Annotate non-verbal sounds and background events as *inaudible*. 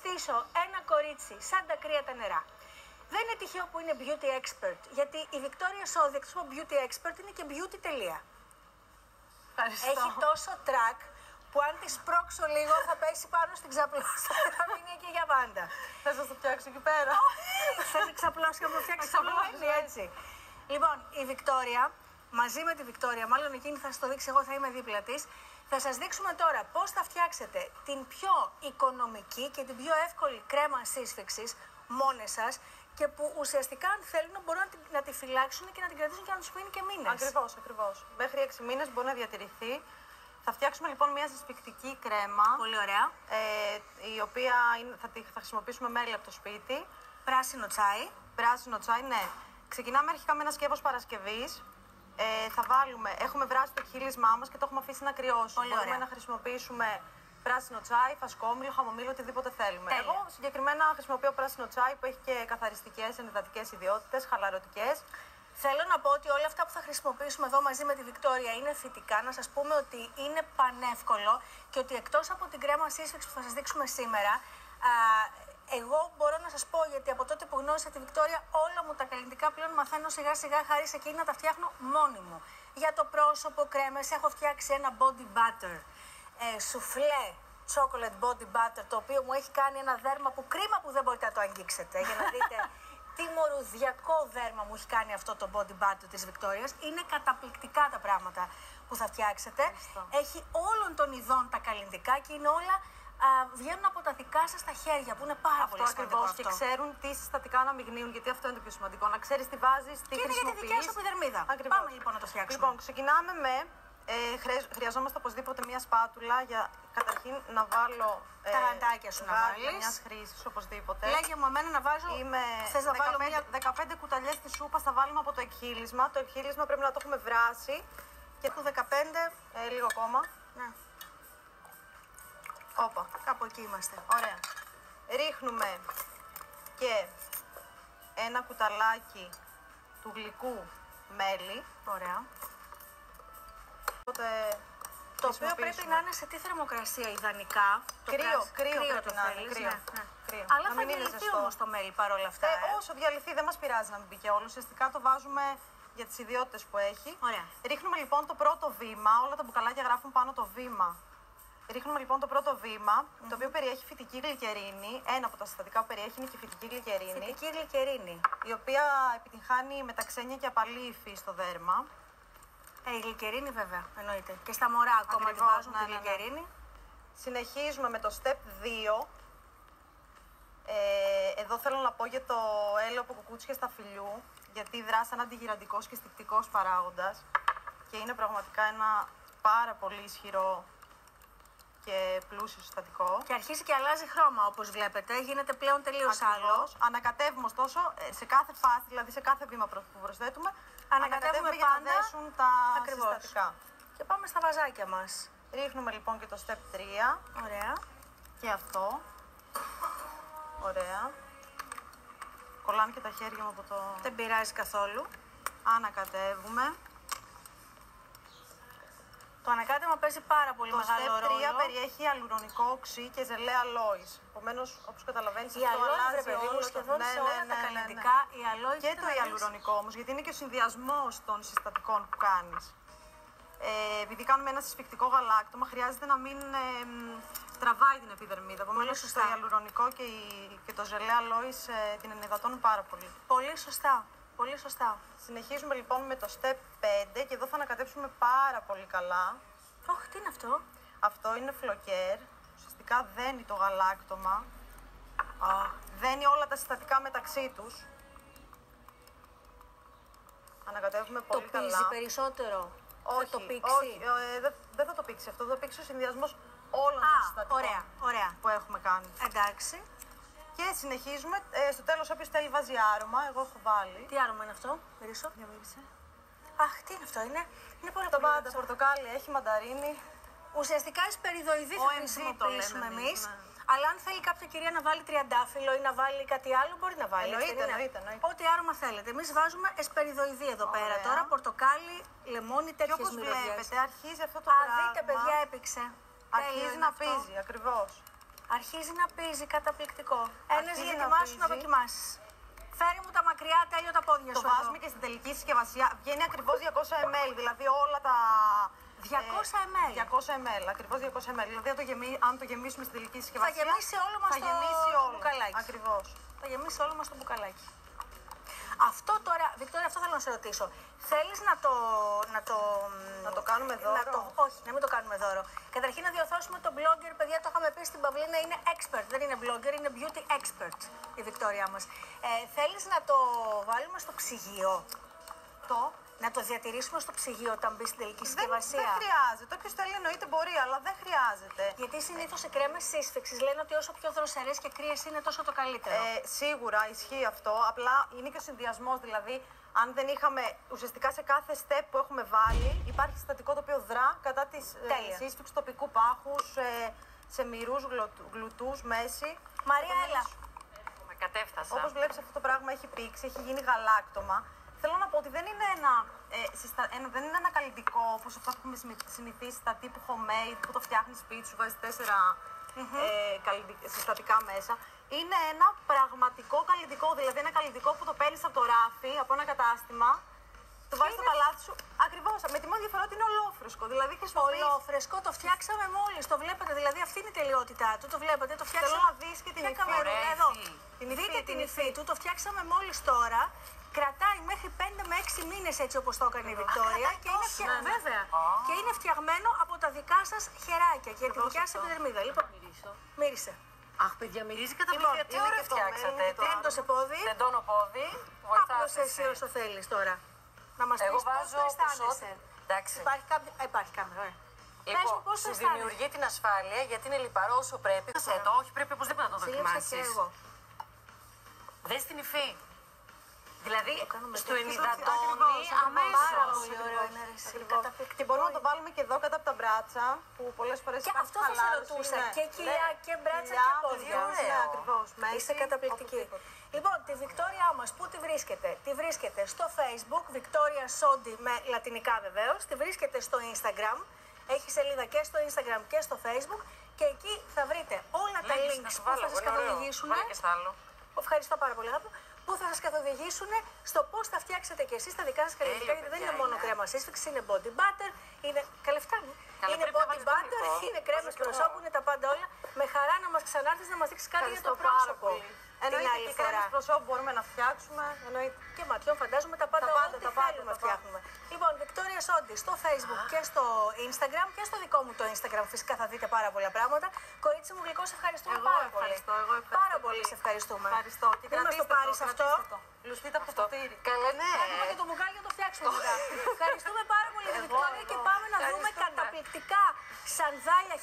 στήσω ένα κορίτσι σαν τα κρύα τα νερά. Δεν είναι τυχαίο που είναι beauty expert, γιατί η Βικτόρια Σόδη, εκτός από beauty expert, είναι και beauty τελεία. Ευχαριστώ. Έχει τόσο track που αν τη σπρώξω λίγο θα πέσει πάνω στην ξαπλώσα και θα μείνει εκεί για πάντα. Θες να το φτιάξω εκεί πέρα. Θα την ξαπλώσει και θα μου φτιάξει Θα ξαπλώσει, ξαπλώσει έτσι. Λοιπόν, η Βικτόρια, μαζί με τη Βικτόρια, μάλλον εκείνη θα σας το δείξει, εγώ θα είμαι δίπλα της. Θα σας δείξουμε τώρα πώς θα φτιάξετε την πιο οικονομική και την πιο εύκολη κρέμα σύσφυξης μόνες σας και που ουσιαστικά, αν θέλουν, μπορούν να, την, να τη φυλάξουν και να την κρατήσουν και να τους μείνει και μήνες. Ακριβώς, ακριβώς. Μέχρι 6 μήνες μπορεί να διατηρηθεί. Θα φτιάξουμε λοιπόν μια συσπηκτική κρέμα. Πολύ ωραία. Ε, η οποία είναι, θα, τη, θα χρησιμοποιήσουμε μέλι από το σπίτι. Πράσινο τσάι. Πράσινο τσάι, ναι. Ξεκινάμε αρχικά με ένα σκεύος Παρασκευής. Ε, θα βάλουμε, έχουμε βράσει το χείλισμά μας και το έχουμε αφήσει να κρυώσει. Πολύ Μπορούμε ωραία. να χρησιμοποιήσουμε πράσινο τσάι, φασκόμηλο, χαμομήλο, οτιδήποτε θέλουμε. Τέλεια. Εγώ συγκεκριμένα χρησιμοποιώ πράσινο τσάι που έχει και καθαριστικές, ενυδατικέ ιδιότητες, χαλαρωτικές. Θέλω να πω ότι όλα αυτά που θα χρησιμοποιήσουμε εδώ μαζί με τη Βικτόρια είναι φυτικά. Να σας πούμε ότι είναι πανεύκολο και ότι εκτός από την κρέμα σύσφυξη που θα σας δείξουμε σήμερα, α, εγώ μπορώ να σας πω γιατί από τότε που γνώρισα τη Βικτόρια όλα μου τα καλλιτικά πλέον μαθαίνω σιγά σιγά χάρη σε εκείνη να τα φτιάχνω μόνη μου. Για το πρόσωπο κρέμες έχω φτιάξει ένα body butter, ε, σουφλέ chocolate body butter το οποίο μου έχει κάνει ένα δέρμα που κρίμα που δεν μπορείτε να το αγγίξετε για να δείτε *laughs* τι μορουδιακό δέρμα μου έχει κάνει αυτό το body butter της Βικτόριας. Είναι καταπληκτικά τα πράγματα που θα φτιάξετε. Ευχαριστώ. Έχει όλων των ειδών τα καλλιντικά και είναι όλα α, βγαίνουν από τα δικά σας τα χέρια που είναι πάρα Αυτό πολύ σημαντικό ακριβώς. αυτό. Και ξέρουν τι συστατικά να μειγνύουν, γιατί αυτό είναι το πιο σημαντικό. Να ξέρεις τι βάζεις, τι Και είναι για τη δικιά χρησιμοποιείς. σου επιδερμίδα. Ακριβώς. Πάμε λοιπόν να το φτιάξουμε. Λοιπόν, ξεκινάμε με. Ε, χρειαζ- χρειαζόμαστε οπωσδήποτε μια σπάτουλα για καταρχήν να βάλω. ε, Τα γαντάκια σου να βάλεις. Μιας χρήσης οπωσδήποτε. Λέγε μου εμένα να βάζω. Είμαι Θες να 15, βάλω μια 15 κουταλιές της σούπας θα βάλουμε από το εκχύλισμα. Το εκχύλισμα πρέπει να το έχουμε βράσει. και του 15. Ε, λίγο ακόμα. Ναι, Όπα. κάπου εκεί είμαστε. Ωραία. Ρίχνουμε και ένα κουταλάκι του γλυκού μέλι. Ωραία. Οπότε Το οποίο πρέπει χρησιμοποιήσουμε. να είναι σε τι θερμοκρασία ιδανικά. Το Κρύο, κρέας- κρύο πρέπει το να είναι, θέλεις, κρύο. ναι, ναι. Κρύο. Αλλά Να θα μην είναι διαλυθεί ζεστό. όμως το μέλι παρόλα αυτά. Ε, ε. όσο διαλυθεί δεν μας πειράζει να μην μπει και όλο. Ουσιαστικά το βάζουμε για τις ιδιότητες που έχει. Ωραία. Ρίχνουμε λοιπόν το πρώτο βήμα. Όλα τα μπουκαλάκια γράφουν πάνω το βήμα. Ρίχνουμε λοιπόν το πρώτο βήμα, το οποίο περιέχει φυτική γλυκερίνη. Ένα από τα συστατικά που περιέχει είναι και φυτική γλυκερίνη. Φυτική γλυκερίνη. η οποία επιτυγχάνει μεταξένια και απαλή υφή στο δέρμα. Ε, η γλυκερίνη βέβαια, εννοείται. Και στα μωρά ακόμα τη Ακριβώς, βάζουν ναι, τη ναι, ναι. γλυκερίνη. Συνεχίζουμε με το step 2. Ε, εδώ θέλω να πω για το έλαιο από κουκούτσια στα φιλιού, γιατί δράσει σαν αντιγυραντικός και στικτικός παράγοντας και είναι πραγματικά ένα πάρα πολύ ισχυρό και πλούσιος συστατικό. Και αρχίζει και αλλάζει χρώμα όπως βλέπετε. Γίνεται πλέον τελείως άλλος. Ακριβώς. Ανακατεύουμε ωστόσο ε, σε κάθε φάση, δηλαδή σε κάθε βήμα προ- που προσθέτουμε, Ανακατεύουμε για πάντα. να δέσουν τα Ακριβώς. συστατικά. Και πάμε στα βαζάκια μας. Ρίχνουμε λοιπόν και το step 3 Ωραία. και αυτό. Ωραία. Κολλάνε και τα χέρια μου από το... Δεν πειράζει καθόλου. Ανακατεύουμε. Το ανακάτεμα παίζει πάρα πολύ Το μεγάλο step 3 ρόλο. περιέχει αλουρονικό οξύ και ζελέα αλόης. Επομένως, όπως καταλαβαίνεις, Η αλόη, ρε παιδί μου, σχεδόν σε όλα τα καλλιτικά, η αλόη Και το ιαλουρονικό όμως, γιατί είναι και ο συνδυασμός των συστατικών που κάνεις. Ε, επειδή κάνουμε ένα συσφικτικό γαλάκτωμα, χρειάζεται να μην ε, μ, τραβάει την επιδερμίδα. Επομένως, το σωστά. ιαλουρονικό και, η- και το ζελέα αλόης ε, την ενυδατώνουν πάρα πολύ. Πολύ σωστά. Πολύ σωστά. Συνεχίζουμε λοιπόν με το step 5 και εδώ θα ανακατέψουμε πάρα πολύ καλά. Όχι, τι είναι αυτό; Αυτό είναι φλοκέρ. Ουσιαστικά δένει το γαλάκτωμα. Α, Δένει όλα τα συστατικά μεταξύ τους. Ανακατεύουμε το πολύ πίζει καλά. περισσότερο. Όχι, θα το πήξει. όχι ε, δεν, δεν θα το πήξει αυτό. Θα πήξει ο συνδυασμός όλων των Α, συστατικών ωραία, ωραία. που έχουμε κάνει. Εντάξει. Και συνεχίζουμε. Ε, στο τέλος όποιος θέλει βάζει άρωμα. Εγώ έχω βάλει. Τι άρωμα είναι αυτό, Μυρίσο. Για μύρισε. Αχ, τι είναι αυτό, είναι, είναι πολύ Το πολύ πάντα, ωραίο. πορτοκάλι, έχει μανταρίνη. Ουσιαστικά εσπεριδοειδή θα OMG το χρησιμοποιήσουμε λέμε εμείς. εμείς, ναι. Αλλά αν θέλει κάποια κυρία να βάλει τριαντάφυλλο ή να βάλει κάτι άλλο, μπορεί να βάλει. Εννοείται, έτσι δεν είναι; εννοείται, εννοείται. Ό,τι άρωμα θέλετε. Εμείς βάζουμε εσπεριδοειδή εδώ πέρα Ωραία. τώρα. Πορτοκάλι, λεμόνι, Και τέτοιες όπως μυρωδιές. βλέπετε αρχίζει αυτό το Α, πράγμα. δείτε, παιδιά, έπηξε. Τέλειο Αρχίζει είναι να αυτό. πίζει, ακριβώς. Αρχίζει να πίζει καταπληκτικό. Ένας Αρχίζει γιατί να ετοιμάσου να πίζει. δοκιμάσει. Φέρει μου τα μακριά τέλειο τα πόδια Το σου. εδώ. βάζουμε και στην τελική συσκευασία. Βγαίνει ακριβώς 200 ml, δηλαδή όλα τα. 200 ml. 200 ml, ακριβώς 200 ml. Δηλαδή αν το, γεμί, αν το γεμίσουμε στην τελική Θα συσκευασία. γεμίσει όλο μας θα το γεμίσει όλο. μπουκαλάκι. Ακριβώς. Θα γεμίσει όλο μας το μπουκαλάκι. Αυτό τώρα, Βικτόρια, αυτό θέλω να σε ρωτήσω. Θέλεις να το... Να το, Να το κάνουμε δώρο; Να το, όχι, να μην το κάνουμε δώρο. Καταρχήν να διορθώσουμε τον blogger, παιδιά, το είχαμε πει στην Παυλίνα, είναι expert, δεν είναι blogger, είναι beauty expert η Βικτόρια μας. Ε, θέλεις να το βάλουμε στο ψυγείο, Το. Να το διατηρήσουμε στο ψυγείο όταν μπει στην τελική Δεν, συσκευασία. δεν χρειάζεται. Όποιος θέλει εννοείται μπορεί, αλλά δεν χρειάζεται. Γιατί συνήθως οι κρέμες σύσφυξης λένε ότι όσο πιο δροσερές και κρύες είναι, τόσο το καλύτερο. Ε, σίγουρα ισχύει αυτό. Απλά είναι και ο συνδυασμός. Δηλαδή, αν δεν είχαμε ουσιαστικά σε κάθε step που έχουμε βάλει, υπάρχει συστατικό το οποίο δρά κατά της Τέλεια. ε, σύσφυξης τοπικού πάχους, σε, σε μυρούς, γλουτούς, μέση. Μαρία, έλα. Με κατέφτασα. Όπως βλέπεις, αυτό το πράγμα έχει πήξει, έχει γίνει γαλάκτομα. Θέλω να πω ότι δεν είναι ένα, ε, συστα- ένα, δεν είναι ένα καλλιτικό όπως αυτά που έχουμε συμμι- συνηθίσει στα τύπου homemade που το φτιάχνεις σπίτι σου, βάζεις τέσσερα ε, καλλιντι- συστατικά μέσα. Είναι ένα πραγματικό καλλιτικό, δηλαδή ένα καλλιτικό που το παίρνεις από το ράφι, από ένα κατάστημα, το βάζεις στο είναι- παλάτι σου. Ακριβώς, με τη μόνη διαφορά ότι είναι ολόφρεσκο. Δηλαδή χρησιμοποιείς... Ολόφρεσκο, το φτιάξαμε μόλις. Το βλέπετε, δηλαδή αυτή είναι η τελειότητά του. Το βλέπετε, το φτιάξαμε. Θέλω να δεις και την Ποια υφή. καμερούλα, Ωραία εδώ. υφή. Την υφή, Δείτε την την υφή. υφή του, το φτιάξαμε μόλις τώρα. Κρατάει μέχρι 5 με 6 μήνες έτσι όπως το έκανε η Βικτόρια. κρατάει Και είναι, τόσο, φτια... ναι, ναι. Βέβαια. και είναι φτιαγμένο από τα δικά σας χεράκια και τη Ακριβώς δικιά σας αυτό. επιδερμίδα. Λοιπόν, Μυρίσω. μύρισε. Αχ, παιδιά, μυρίζει καταπληκτικά. Λοιπόν, Τι είναι ωραία και το φτιάξατε. μέλλον και το Τι Τέντο σε πόδι. Τεντώνω πόδι. Βοηθάς Άπλωσε εσύ εσύ. όσο θέλεις τώρα. Να μας πεις Εγώ πώς βάζω το αισθάνεσαι. ποσότητα. Εντάξει. Υπάρχει, κάποιο... ε, υπάρχει κάμερα, ωραία. Πες μου Λοιπόν, πώς το σου αισθάνεσαι. δημιουργεί την ασφάλεια γιατί είναι λιπαρό όσο πρέπει. Σε το, όχι, πρέπει οπωσδήποτε να το Σύλληψα δοκιμάσεις. και εγώ. Δες την υφή. Δηλαδή, κάνουμε στο τέτοιο. ενυδατώνει Ακριβώς, Πάρα αμέσως. πολύ ωραίο είναι ρε, εσύ, Ακριβώς. καταπληκτικό. Και μπορούμε να το βάλουμε και εδώ κάτω από τα μπράτσα, που πολλές φορές Και αυτό θα σε ρωτούσα. Και κοιλιά και μπράτσα και πόδια. ωραίο. Ναι, ακριβώς. Είστε καταπληκτικοί. Λοιπόν, τη Βικτόρια μας, πού τη βρίσκετε; Τη βρίσκετε στο Facebook, Victoria Sodi με λατινικά βεβαίως. Τη βρίσκετε στο Instagram. Έχει σελίδα και στο Instagram και στο Facebook. Και εκεί θα βρείτε όλα τα Λέγεις, links να σου που βάλω, θα σας είναι ωραίο. καθοδηγήσουν. Βάλε και σ' άλλο. Ευχαριστώ πάρα πολύ, αγάπη. Μου, Που θα σας καθοδηγήσουν στο πώς θα φτιάξετε και εσείς τα δικά σας καλλιτικά. Τέλειο, Γιατί δεν παιδιά, είναι μόνο είναι. κρέμα σύσφυξη, είναι body butter, είναι. Καλεφτάνει. Καλά, Είναι πρέπει να body βάλεις το butter, υλικό. είναι κρέμε Βάζω και εγώ. προσώπου, είναι τα πάντα όλα. Με χαρά να μας ξανάρθεις να μας δείξεις κάτι για το Ευχαριστώ πάρα πρόσωπο. Πολύ. Την Εννοείται άλλη και φορά. κρέμες προσώπου μπορούμε να φτιάξουμε. Εννοείται. Και ματιών φαντάζομαι τα πάντα, Τα πάντα, ό,τι τα πάντα, θέλουμε τα πάντα. φτιάχνουμε. Λοιπόν, Βικτόρια Σόντι στο Facebook και στο Instagram και στο δικό μου το Instagram φυσικά θα δείτε πάρα πολλά πράγματα. Κορίτσι μου γλυκός, σε ευχαριστούμε Εγώ πάρα πολύ. ευχαριστώ, εγώ ευχαριστώ Πάρα πολύ πολύ. σε ευχαριστούμε. Ευχαριστώ. Και Πού μας το κρατήστε πάρεις αυτό; κρατήστε το. Λουστείτε από το ποτήρι. Καλά, ναι. Έχουμε και το μπουκάλι να το φτιάξουμε μετά. Ευχαριστούμε πάρα πολύ, Εγώ, Βικτόρια, και εγώ. πάμε να δούμε Ευχαριστούμε. καταπληκτικά σανδάλια